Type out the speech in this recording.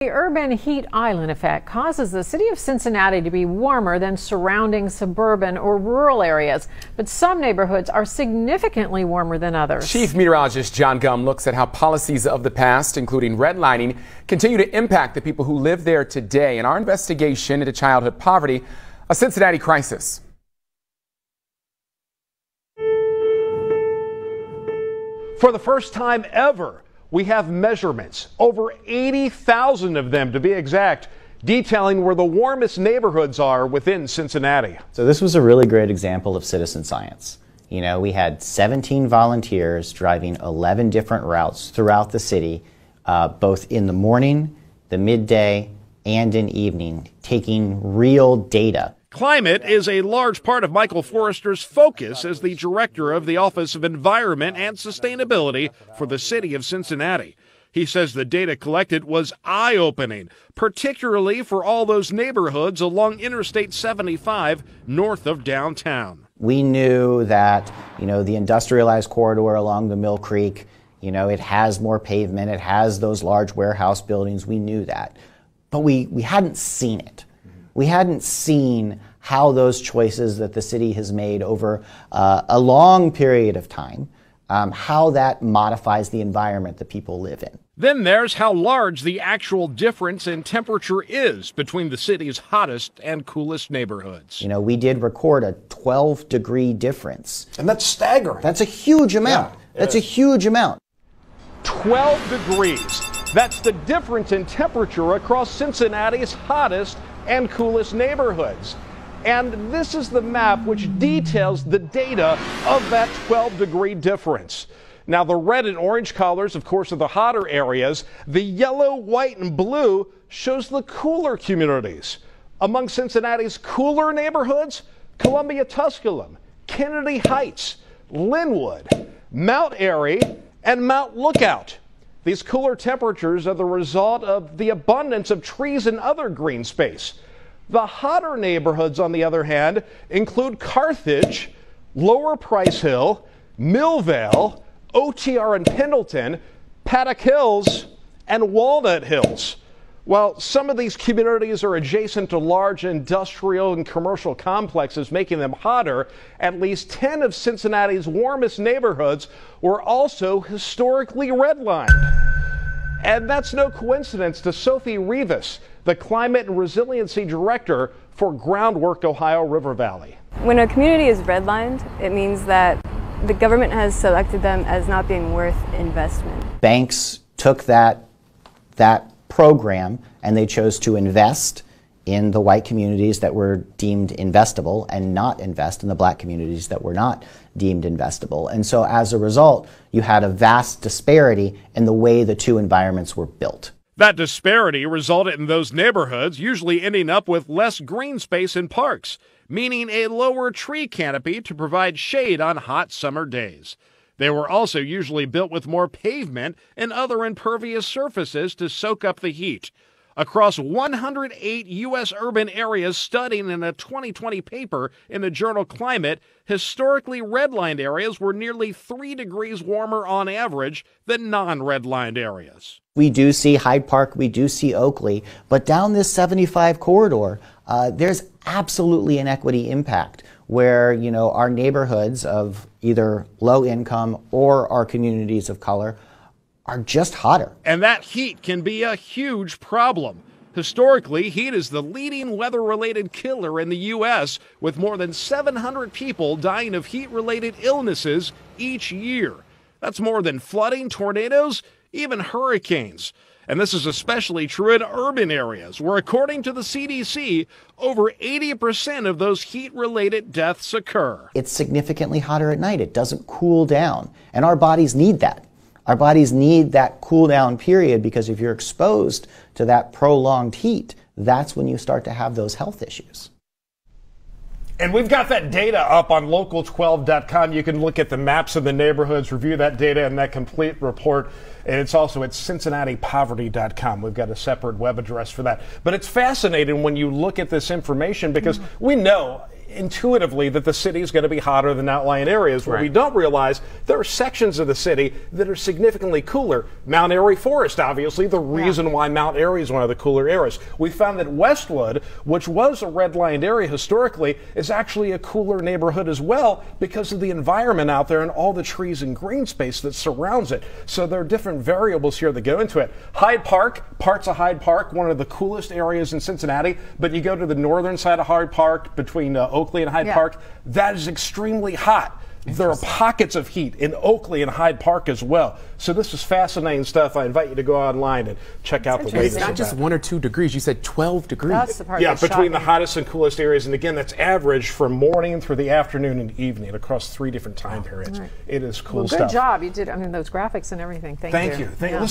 The urban heat island effect causes the city of Cincinnati to be warmer than surrounding suburban or rural areas, but some neighborhoods are significantly warmer than others. Chief Meteorologist John Gumm looks at how policies of the past, including redlining, continue to impact the people who live there today in our investigation into childhood poverty, a Cincinnati crisis. For the first time ever, we have measurements, over 80,000 of them to be exact, detailing where the warmest neighborhoods are within Cincinnati. So, this was a really great example of citizen science. You know, we had 17 volunteers driving 11 different routes throughout the city, uh, both in the morning, the midday, and in evening, taking real data Climate is a large part of Michael Forrester's focus as the director of the Office of Environment and Sustainability for the city of Cincinnati. He says the data collected was eye opening, particularly for all those neighborhoods along Interstate 75 north of downtown. We knew that, you know, the industrialized corridor along the Mill Creek, you know, it has more pavement, it has those large warehouse buildings. We knew that. But we, we hadn't seen it we hadn't seen how those choices that the city has made over uh, a long period of time, um, how that modifies the environment that people live in. Then there's how large the actual difference in temperature is between the city's hottest and coolest neighborhoods. You know, we did record a 12 degree difference. And that's staggering. That's a huge amount. Yeah, that's is. a huge amount. 12 degrees. That's the difference in temperature across Cincinnati's hottest and coolest neighborhoods. And this is the map which details the data of that 12 degree difference. Now, the red and orange colors, of course, are the hotter areas. The yellow, white, and blue shows the cooler communities. Among Cincinnati's cooler neighborhoods, Columbia Tusculum, Kennedy Heights, Linwood, Mount Airy, and Mount Lookout. These cooler temperatures are the result of the abundance of trees and other green space. The hotter neighborhoods, on the other hand, include Carthage, Lower Price Hill, Millvale, OTR and Pendleton, Paddock Hills, and Walnut Hills. While some of these communities are adjacent to large industrial and commercial complexes, making them hotter, at least 10 of Cincinnati's warmest neighborhoods were also historically redlined. And that's no coincidence to Sophie Rivas, the Climate and Resiliency Director for Groundwork Ohio River Valley. When a community is redlined, it means that the government has selected them as not being worth investment. Banks took that, that program and they chose to invest in the white communities that were deemed investable and not invest in the black communities that were not deemed investable. And so as a result, you had a vast disparity in the way the two environments were built. That disparity resulted in those neighborhoods usually ending up with less green space in parks, meaning a lower tree canopy to provide shade on hot summer days. They were also usually built with more pavement and other impervious surfaces to soak up the heat across 108 U.S. urban areas studied in a 2020 paper in the journal Climate, historically redlined areas were nearly three degrees warmer on average than non redlined areas. We do see Hyde Park, we do see Oakley, but down this 75 corridor, uh, there's absolutely an equity impact where you know our neighborhoods of either low income or our communities of color are just hotter. And that heat can be a huge problem. Historically, heat is the leading weather related killer in the U.S., with more than 700 people dying of heat related illnesses each year. That's more than flooding, tornadoes, even hurricanes. And this is especially true in urban areas, where, according to the CDC, over 80% of those heat related deaths occur. It's significantly hotter at night. It doesn't cool down. And our bodies need that. Our bodies need that cool down period because if you're exposed to that prolonged heat, that's when you start to have those health issues. And we've got that data up on local12.com. You can look at the maps of the neighborhoods, review that data and that complete report. And it's also at cincinnatipoverty.com. We've got a separate web address for that. But it's fascinating when you look at this information because we know intuitively that the city is going to be hotter than outlying areas. What Right. we don't realize, there are sections of the city that are significantly cooler. Mount Airy Forest, obviously, the reason why Mount Airy is one of the cooler areas. We found that Westwood, which was a redlined area historically, is actually a cooler neighborhood as well because of the environment out there and all the trees and green space that surrounds it. So there are different variables here that go into it. Hyde Park, parts of Hyde Park, one of the coolest areas in Cincinnati, but you go to the northern side of Hyde Park between uh, Oakley and Hyde Yeah. Park, that is extremely hot. There are pockets of heat in Oakley and Hyde Park as well. So this is fascinating stuff. I invite you to go online and check out the interesting. latest. It's not just one or two degrees. You said 12 degrees. That's the part Yeah, that's between the hottest and coolest areas, and again, that's average from morning through the afternoon and evening across three different time periods. Right. It is cool Well, good stuff. job. You did. I mean, those graphics and everything. Thank, Thank you. you. Thank, Yeah. let's